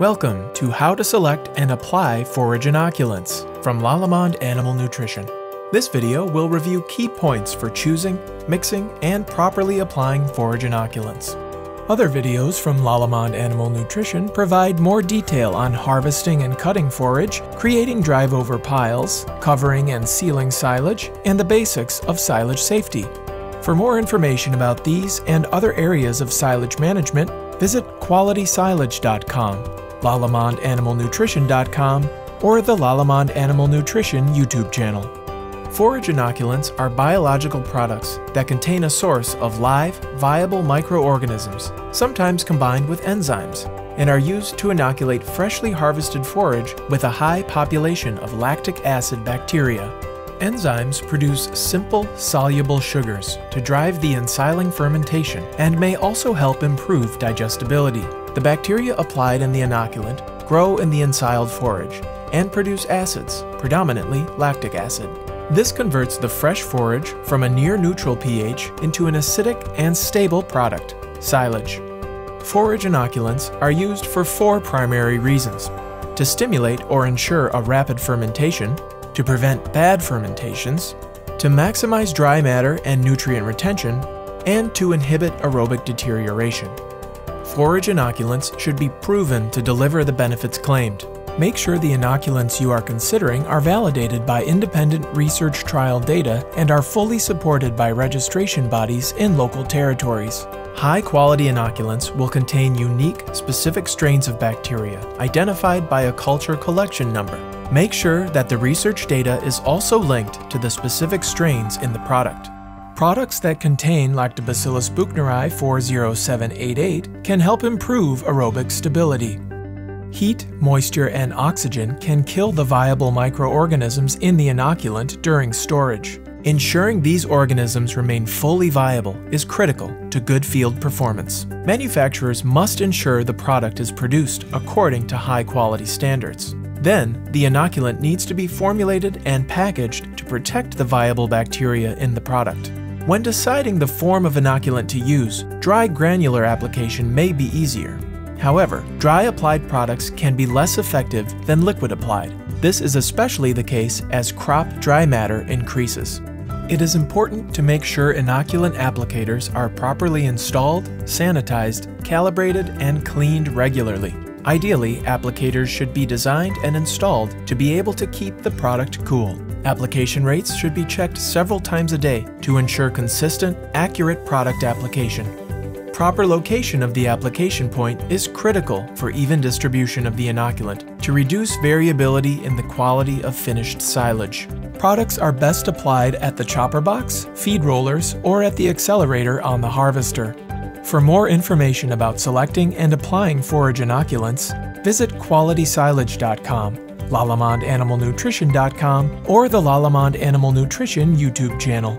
Welcome to How to Select and Apply Forage Inoculants from Lallemand Animal Nutrition. This video will review key points for choosing, mixing, and properly applying forage inoculants. Other videos from Lallemand Animal Nutrition provide more detail on harvesting and cutting forage, creating drive-over piles, covering and sealing silage, and the basics of silage safety. For more information about these and other areas of silage management, visit qualitysilage.com LallemandAnimalNutrition.com, or the Lallemand Animal Nutrition YouTube channel. Forage inoculants are biological products that contain a source of live, viable microorganisms, sometimes combined with enzymes, and are used to inoculate freshly harvested forage with a high population of lactic acid bacteria. Enzymes produce simple, soluble sugars to drive the ensiling fermentation and may also help improve digestibility. The bacteria applied in the inoculant grow in the ensiled forage and produce acids, predominantly lactic acid. This converts the fresh forage from a near neutral pH into an acidic and stable product, silage. Forage inoculants are used for four primary reasons to stimulate or ensure a rapid fermentation, to prevent bad fermentations, to maximize dry matter and nutrient retention, and to inhibit aerobic deterioration forage inoculants should be proven to deliver the benefits claimed. Make sure the inoculants you are considering are validated by independent research trial data and are fully supported by registration bodies in local territories. High quality inoculants will contain unique, specific strains of bacteria identified by a culture collection number. Make sure that the research data is also linked to the specific strains in the product. Products that contain Lactobacillus buchneri 40788 can help improve aerobic stability. Heat, moisture, and oxygen can kill the viable microorganisms in the inoculant during storage. Ensuring these organisms remain fully viable is critical to good field performance. Manufacturers must ensure the product is produced according to high quality standards. Then, the inoculant needs to be formulated and packaged to protect the viable bacteria in the product. When deciding the form of inoculant to use, dry granular application may be easier. However, dry applied products can be less effective than liquid applied. This is especially the case as crop dry matter increases. It is important to make sure inoculant applicators are properly installed, sanitized, calibrated, and cleaned regularly. Ideally, applicators should be designed and installed to be able to keep the product cool. Application rates should be checked several times a day to ensure consistent, accurate product application. Proper location of the application point is critical for even distribution of the inoculant to reduce variability in the quality of finished silage. Products are best applied at the chopper box, feed rollers, or at the accelerator on the harvester. For more information about selecting and applying forage inoculants, visit qualitysilage.com LallemandAnimalNutrition.com, or the Lallemand Animal Nutrition YouTube channel.